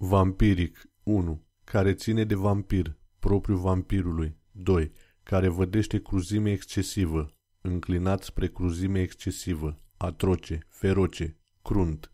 Vampiric 1. Care ține de vampir, propriu vampirului. 2. Care vădește cruzime excesivă, înclinat spre cruzime excesivă, atroce, feroce, crunt.